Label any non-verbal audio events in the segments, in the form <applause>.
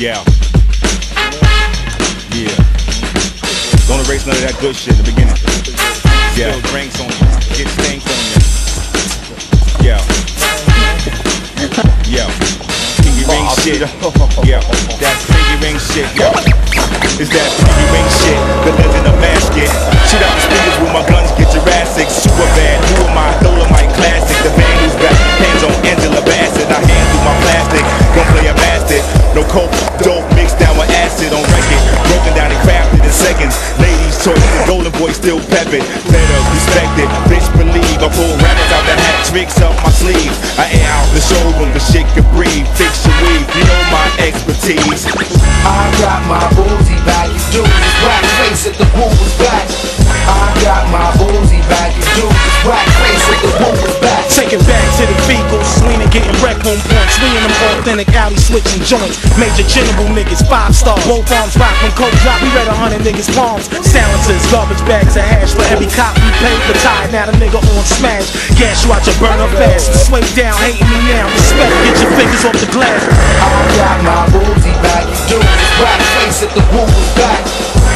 Yeah. Yeah. Don't erase none of that good shit in the beginning. Yeah. Spill drinks on you. Get stank on you. Yeah. Yeah. <laughs> Pinky oh, ring shit. Yeah. That pinky ring shit. Yeah. Peppin'. Better respect it. Bitch believe. I pull rabbits out the hat. Tricks up my sleeve. I air out the showroom. The shit can breathe. Fix your weave. You know my expertise. I got my Uzi back, you do this black face at the Wu was back. I got my Uzi back, you do this black face the Wu was back. Taking back to the vehicles, swinging, getting wrecked on points, swinging them authentic alley switching joints. Major general niggas, five star, both arms rock when coke drop. We read a hundred niggas' palms. Silencers, garbage bags of hash for every cop we paid for tie. Now the nigga on smash, gas you out your burner fast. Sway down, hating me now. Respect, get your fingers off the glass. I got my Uzi back, you black face at the Wu back.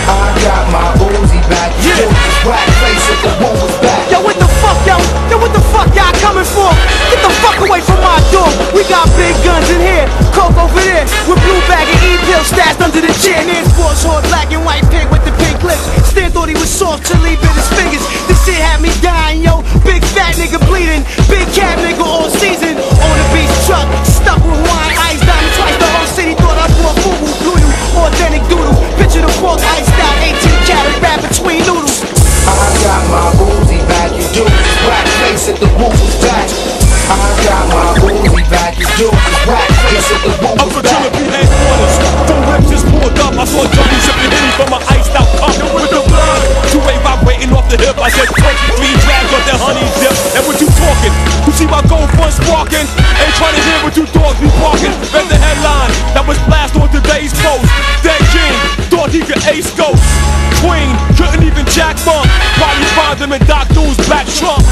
I got my Uzi back, you do black coke with blue bag and E-pill stashed under the chin then sports hard black and white pig with the pink lips. Stan thought he was soft till he bit his fingers. This shit had me dying, yo. Big fat nigga bleeding, big cat nigga the hip. I said 23 drags off that honey dip. And what you talking? You see my gold front sparking? Ain't trying to hear what you dogs be barking. Read the headline that was blast on today's post. Dead King thought he could ace ghosts. Queen couldn't even jack bump. Probably find him in Doc Doom's black trunk.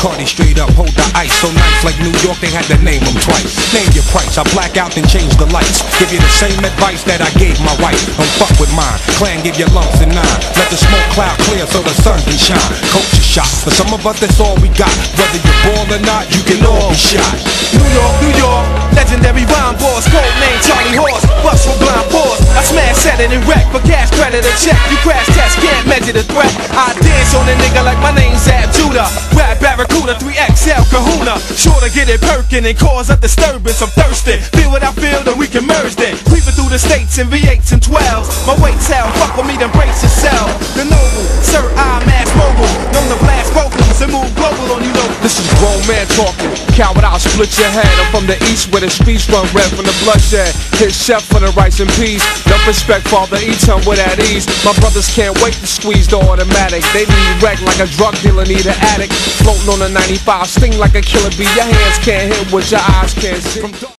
John straight up hold the ice so nice like New York they had to name them twice. Name your price, I black out and change the lights. Give you the same advice that I gave my wife. Don't fuck with mine. Clan give you lumps and nine. Let the smoke cloud clear so the sun can shine. Culture shock. For some of us that's all we got. Whether you're ball or not, you can all be shot. New York, New York, legendary rhyme boss, code name Charlie Horse, with blind pause. I smash, set it and wreck, for cash credit a check. You crash test, can't measure the threat. I dance on a nigga like my name's Ab Judah. Rap Barracuda, 3XL Kahuna. Sure to get it perking and cause a disturbance. I'm thirsty. Feel what I feel, then we can merge then. Creeping through the states in V8s and 12s. My weight's hell, fuck with me, then brace yourself. The noble, Sir I'm Mass Mogul. Known to blast vocals and move global on you know. This is grown man talking. Coward, I'll split your head. I'm from the east where the streets run red from the bloodshed. Hit chef for the rice and peas. Enough respect, Father Eton with at ease. My brothers can't wait to squeeze the automatic. They need wreck like a drug dealer need an addict. Floating on a 95, sting like a killer bee. Your hands can't hit what your eyes can't see.